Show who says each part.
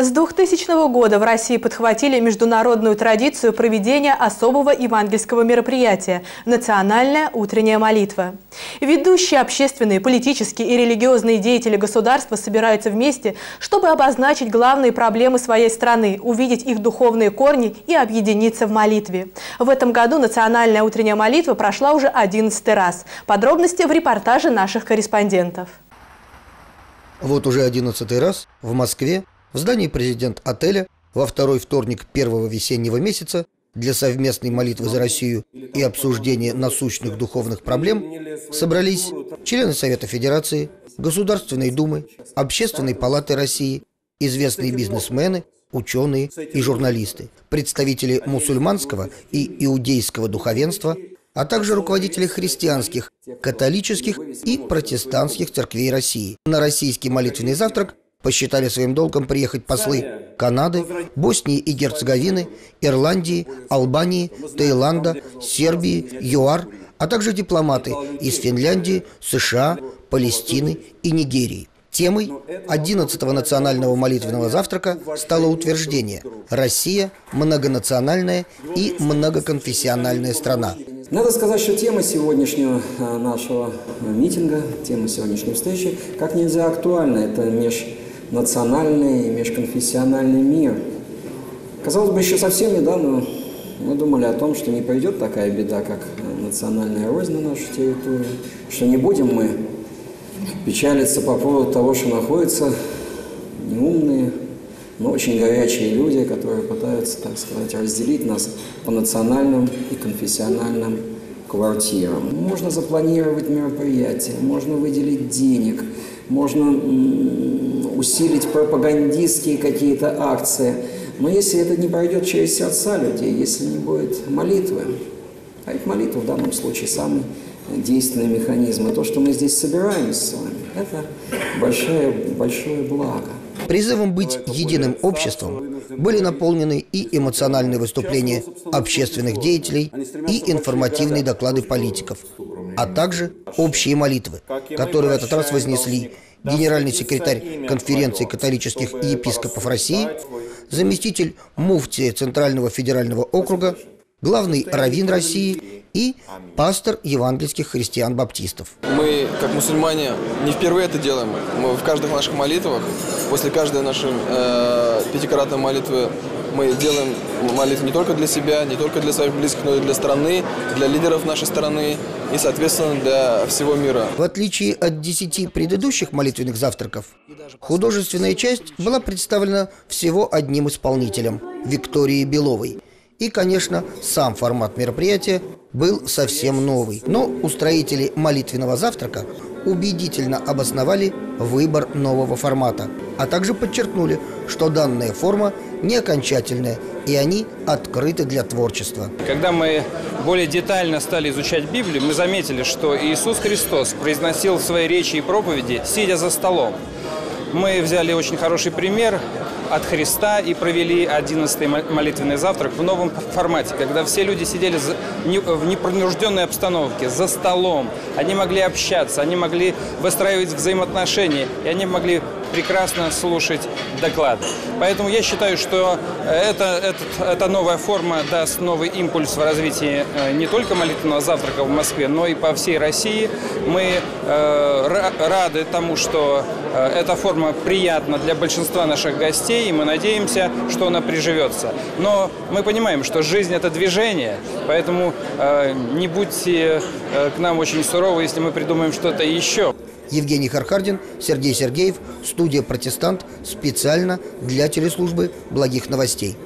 Speaker 1: С 2000 года в России подхватили международную традицию проведения особого евангельского мероприятия – национальная утренняя молитва. Ведущие общественные, политические и религиозные деятели государства собираются вместе, чтобы обозначить главные проблемы своей страны, увидеть их духовные корни и объединиться в молитве. В этом году национальная утренняя молитва прошла уже 11 раз. Подробности в репортаже наших корреспондентов.
Speaker 2: Вот уже 11 раз в Москве в здании президент отеля во второй вторник первого весеннего месяца для совместной молитвы за Россию и обсуждения насущных духовных проблем собрались члены Совета Федерации, Государственной Думы, Общественной палаты России, известные бизнесмены, ученые и журналисты, представители мусульманского и иудейского духовенства, а также руководители христианских, католических и протестантских церквей России. На российский молитвенный завтрак посчитали своим долгом приехать послы Канады, Боснии и Герцеговины, Ирландии, Албании, Таиланда, Сербии, ЮАР, а также дипломаты из Финляндии, США, Палестины и Нигерии. Темой 11-го национального молитвенного завтрака стало утверждение «Россия – многонациональная и многоконфессиональная страна».
Speaker 3: Надо сказать, что тема сегодняшнего э, нашего митинга, тема сегодняшней встречи как нельзя актуальна. Это меж национальный и межконфессиональный мир. Казалось бы, еще совсем недавно мы думали о том, что не пойдет такая беда, как национальная рознь на нашу территорию, что не будем мы печалиться по поводу того, что находятся неумные, но очень горячие люди, которые пытаются, так сказать, разделить нас по национальным и конфессиональным квартирам. Можно запланировать мероприятие, можно выделить денег, можно усилить пропагандистские какие-то акции. Но если это не пройдет через сердца людей, если не будет молитвы, а ведь молитва в данном случае самый действенный механизм, и то, что мы здесь собираемся с вами, это большое, большое благо.
Speaker 2: Призывом быть единым обществом были наполнены и эмоциональные выступления общественных деятелей, и информативные доклады политиков, а также общие молитвы, которые в этот раз вознесли генеральный секретарь конференции католических епископов России, заместитель муфтия Центрального федерального округа, главный раввин России и пастор евангельских христиан-баптистов.
Speaker 4: Мы, как мусульмане, не впервые это делаем. Мы в каждых наших молитвах, после каждой нашей э, пятикратной молитвы, мы делаем молитву не только для себя, не только для своих близких, но и для страны, для лидеров нашей страны и, соответственно, для всего мира.
Speaker 2: В отличие от десяти предыдущих молитвенных завтраков, художественная часть была представлена всего одним исполнителем – Викторией Беловой – и, конечно, сам формат мероприятия был совсем новый. Но устроители молитвенного завтрака убедительно обосновали выбор нового формата, а также подчеркнули, что данная форма не окончательная, и они открыты для творчества.
Speaker 5: Когда мы более детально стали изучать Библию, мы заметили, что Иисус Христос произносил свои речи и проповеди, сидя за столом. Мы взяли очень хороший пример от Христа и провели 11-й молитвенный завтрак в новом формате, когда все люди сидели в непринужденной обстановке, за столом. Они могли общаться, они могли выстраивать взаимоотношения, и они могли прекрасно слушать доклады. Поэтому я считаю, что это, это, эта новая форма даст новый импульс в развитии э, не только молитвенного завтрака в Москве, но и по всей России. Мы э, рады тому, что э, эта форма приятна для большинства наших гостей, и мы надеемся, что она приживется. Но мы понимаем, что жизнь – это движение, поэтому э, не будьте э, к нам очень суровы, если мы придумаем что-то еще.
Speaker 2: Евгений Хархардин, Сергей Сергеев, студия «Протестант» специально для телеслужбы «Благих новостей».